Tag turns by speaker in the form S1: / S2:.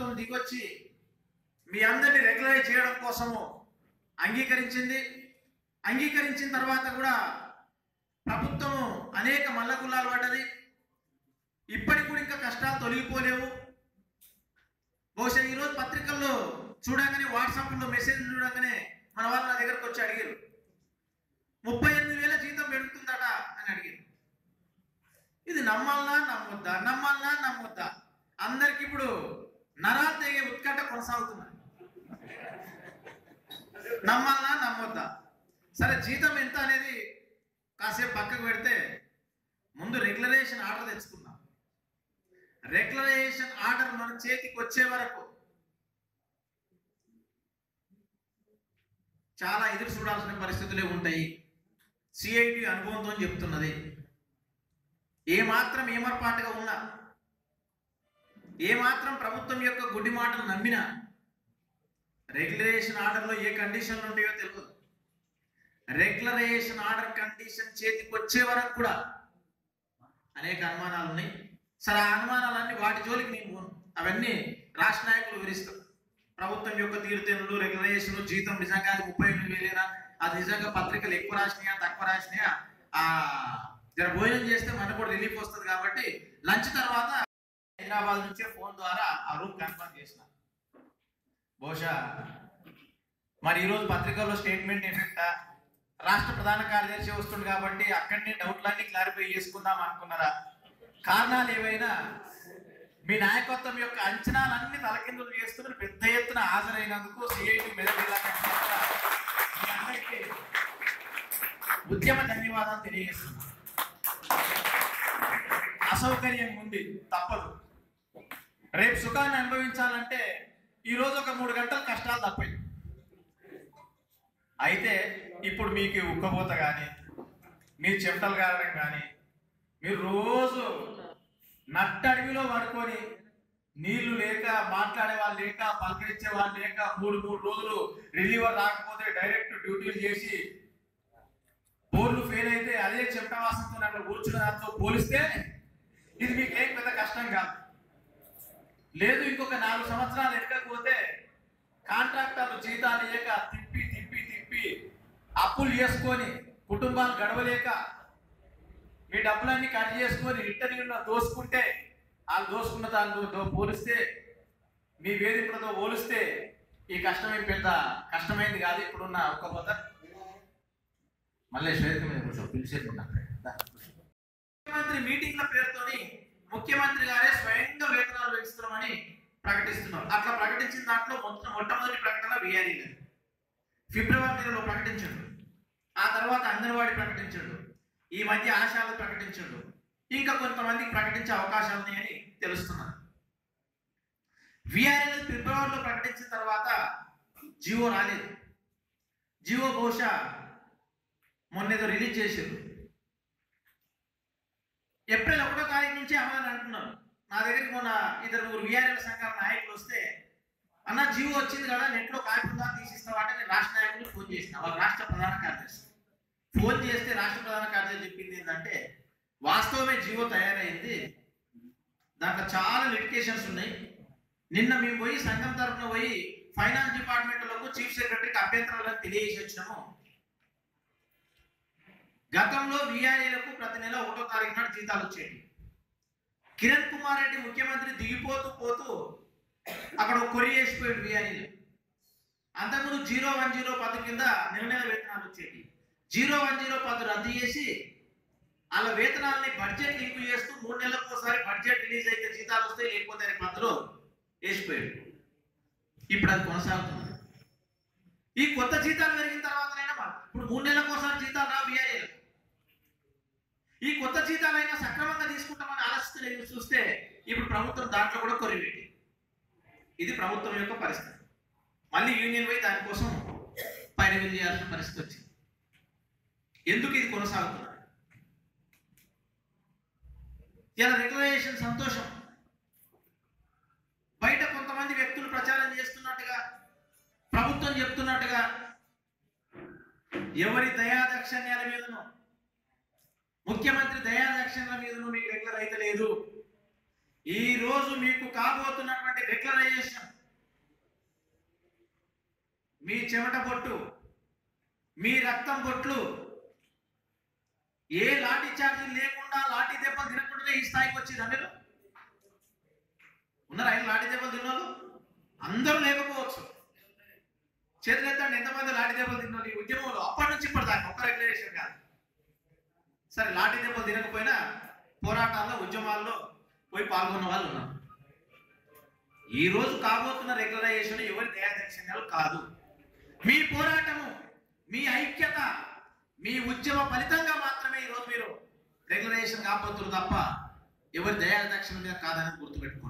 S1: ప్రభుత్వం దిగొచ్చి మీ అందరినీ రెగ్యులరైజ్ చేయడం కోసము అంగీకరించింది. అంగీకరించిన తర్వాత కూడా ప్రభుత్వము అనేక మల్లగుల్లాలు పడ్డది. ఇప్పటికి కూడా ఇంకా కష్టాలు తొలగిపోలేవు. బహుశా ఈరోజు పత్రికల్లో చూడగానే వాట్సాప్లో మెసేజ్ చూడగానే మన వాళ్ళు నా దగ్గరకు వచ్చి అడిగారు ముప్పై ఎనిమిది వేల జీతం పెరుగుతుందట అని అడిగారు ఇది నమ్మాలనా నమ్మొద్దా? నమ్మాలనా నమ్మొద్దా? అందరికి ఇప్పుడు నరాలు తెగే ఉత్కంఠ కొనసాగుతున్నది నమ్మాలా? నమ్మొద్దా? సరే జీతం ఎంత అనేది కాసేపు పక్కకు పెడితే ముందు రెగ్యులరేషన్ ఆర్డర్ తెచ్చుకుందాం. రెగ్యులరేషన్ ఆర్డర్ మన చేతికి వచ్చే వరకు చాలా ఎదురు చూడాల్సిన పరిస్థితులే ఉంటాయి. సిఐటి అనుభవంతో చెప్తున్నది. ఏమాత్రం ఏమర్పాటుగా ఉన్నా ఏమాత్రం ప్రభుత్వం యొక్క గుడ్డి మాటలు నమ్మినా రెగ్యులరేషన్ ఆర్డర్లో ఏ కండిషన్లు ఉంటాయో తెలియదు రెగ్యులరేషన్ ఆర్డర్ కండిషన్ చేతికి వచ్చే వరకు కూడా అనేక అనుమానాలు ఉన్నాయి. సరే ఆ అనుమానాలన్నీ వాటి జోలికి నేను పోను. అవన్నీ రాష్ట్ర నాయకులు వివరిస్తారు. ప్రభుత్వం యొక్క తీరుతెన్నులు రెగ్యులరేషన్ జీతం నిజంగా అది ముప్పై ఎనిమిది వేలేనా? అది నిజంగా పత్రికలు ఎక్కువ రాసినాయా తక్కువ రాసినాయా? ఆ జర భోజనం చేస్తే మనకు కూడా రిలీఫ్ వస్తుంది కాబట్టి లంచ్ తర్వాత హైదరాబాద్ నుంచే ఫోన్ ద్వారా ఆ రూమ్ కన్ఫర్మ్ చేసిన. బహుశా మరి ఈరోజు పత్రికల్లో స్టేట్మెంట్ ఎఫెక్టా రాష్ట్ర ప్రధాన కార్యదర్శి వస్తుంది కాబట్టి అక్కడనే డౌట్లన్నీ క్లారిఫై చేసుకుందాం అనుకున్నారా? కారణాలు ఏవైనా? మీ నాయకత్వం యొక్క అంచనాలన్నీ తలకిందులు చేస్తూ పెద్ద ఎత్తున హాజరైనందుకు సిఐటి మెదక్ అందరికీ ఉద్యమ ధన్యవాదాలు తెలియజేస్తున్నాను అసౌకర్యం ఉంది తప్పదు. రేపు సుఖాన్ని అనుభవించాలంటే ఈరోజు ఒక మూడు గంటలు కష్టాలు తప్పాయి. అయితే ఇప్పుడు మీకు ఉక్కపోత కానీ మీరు చెమటలు కారడం కానీ మీరు రోజు నట్టడవిలో పడుకొని నీళ్ళు లేక మాట్లాడే వాళ్ళు లేక పలకరించే వాళ్ళు లేక మూడు మూడు రోజులు రిలీవర్ రాకపోతే డైరెక్ట్ డ్యూటీలు చేసి బోర్లు ఫెయిల్ అయితే అదే చెమట వాసనతో నన్ను కూర్చున్న దాంతో పోలిస్తే ఇది మీకు ఏం పెద్ద కష్టం కాదు. లేదు ఇంకొక నాలుగు సంవత్సరాలు ఎక్కకపోతే కాంట్రాక్టర్లు జీతాలు ఇయ్యక తిప్పి తిప్పి తిప్పి అప్పులు చేసుకొని కుటుంబాలు గడవలేక మీ డబ్బులన్నీ కట్ చేసుకొని రిటర్న్ దోసుకుంటే వాళ్ళు దోసుకున్న దానితో పోలిస్తే మీ వేదికలతో పోలిస్తే ఈ కష్టమే పెద్ద కష్టమైంది కాదు ఇప్పుడున్న ఒక్క పోత. మళ్ళీ శ్వేత మీద కొంచెం పిలిచేది ముఖ్యమంత్రి మీటింగ్ల పేరుతోని ముఖ్యమంత్రి గారే స్వయంగా వేతనాలు పెంచుతున్నామని ప్రకటిస్తున్నారు. అట్లా ప్రకటించిన దాంట్లో మొత్తం మొట్టమొదటి ప్రకటన విఆర్ఈ గారు. ఫిబ్రవరి నెలలో ప్రకటించండు. ఆ తర్వాత అంగన్వాడీ ప్రకటించండు. ఈ మధ్య ఆశాలు ప్రకటించండు. ఇంకా కొంతమందికి ప్రకటించే అవకాశాలు ఉన్నాయని తెలుస్తున్నారు. విఆర్ఎల్ ఫిబ్రవరిలో ప్రకటించిన తర్వాత జియో రాలేదు. జియో బహుశా మొన్నేదో రిలీజ్ చేసారు ఏప్రిల్ ఒకటో తారీఖు నుంచి అమలు అంటున్నారు. నా దగ్గరికి మొన్న ఇద్దరు ముగ్గురు విఆర్ఎల్ సంఘాల నాయకులు వస్తే అన్న జీవో వచ్చింది కదా నెట్లో కాపీ ఉందా తీసిస్తావా? అంటే నేను రాష్ట్ర నాయకులు ఫోన్ చేసిన. వాళ్ళు రాష్ట్ర ప్రధాన కార్యదర్శి. ఫోన్ చేస్తే రాష్ట్ర ప్రధాన కార్యదర్శి చెప్పింది ఏంటంటే వాస్తవమే జియో తయారైంది. దాంట్లో చాలా లిటికేషన్స్ ఉన్నాయి. నిన్న మేము పోయి సంఘం తరఫున పోయి ఫైనాన్స్ డిపార్ట్మెంట్లకు చీఫ్ సెక్రటరీకి అభ్యంతరాలను తెలియజేసి వచ్చినాము. గతంలో విఆర్ఏలకు ప్రతి నెల ఒకటో తారీఖు నాడు జీతాలు వచ్చేవి. కిరణ్ కుమార్ రెడ్డి ముఖ్యమంత్రి దిగిపోతూ పోతూ అక్కడ ఒక కొరి వేసిపోయాడు విఆర్ఏలు. అంతకుముందు జీరో వన్ జీరో పది కింద నెల నెల వేతనాలు వచ్చేవి. జీరో వన్ జీరో పది రద్దు చేసి వాళ్ళ వేతనాలని బడ్జెట్ లింక్ చేస్తూ మూడు నెలలకు ఒకసారి బడ్జెట్ రిలీజ్ అయితే జీతాలు వస్తాయి లేకపోతే అనే పద్ధతిలో వేసిపోయాడు. ఇప్పుడు అది కొనసాగుతుంది ఈ కొత్త జీతాలు పెరిగిన తర్వాతనైనా మా- ఇప్పుడు మూడు నెలలకు ఒకసారి జీతాలు రావు ఈ కొత్త జీతాలైనా సక్రమంగా తీసుకుంటామని ఆలోచిస్తూ చూస్తే ఇప్పుడు ప్రభుత్వం దాంట్లో కూడా కొరివేటి ఇది ప్రభుత్వం యొక్క పరిస్థితి. మళ్ళీ యూనియన్ పోయి దానికోసం పైరవీ చేయాల్సిన పరిస్థితి వచ్చింది. ఎందుకు ఇది కొనసాగుతున్నారు? ఇలా రెగ్యులేషన్ సంతోషం. బయట కొంతమంది వ్యక్తులు ప్రచారం చేస్తున్నట్టుగా ప్రభుత్వం చెప్తున్నట్టుగా ఎవరి దయాదక్షణ్యాల మీదనో ముఖ్యమంత్రి దయాదక్షిణల మీదను మీకు రెగ్యులర్ అయితే లేదు. ఈ రోజు మీకు కాబోతున్నటువంటి రెగ్యులరైజేషన్ మీ చెమట బొట్టు మీ రక్తం బొట్లు ఏ లాఠీ చార్జీలు లేకుండా లాఠీ దెబ్బలు తినకుండానే ఈ స్థాయికి వచ్చింది అందరూ ఉన్నారు? ఆయన లాఠీ దెబ్బలు తిన్నోళ్ళు? అందరూ లేకపోవచ్చు. చేతులెత్తండి ఎంతమంది లాఠీ దెబ్బలు తిన్నోళ్ళు? ఈ ఉద్యమంలో సరే లాఠీ దెబ్బలు తినకపోయినా పోరాటాల్లో ఉద్యమాల్లో పోయి పాల్గొన్న వాళ్ళు ఉన్నారు. ఈ రోజు కాబోతున్న రెగ్యులరైజేషన్ ఎవరి దయాదక్షిణ్యాలు కాదు. మీ పోరాటము మీ ఐక్యత మీ ఉద్యమ ఫలితంగా మాత్రమే ఈరోజు మీరు రెగ్యులరైజేషన్ కాబోతున్నారు తప్ప ఎవరి దయాదక్షిణ మీద కాదని గుర్తుపెట్టుకోండి.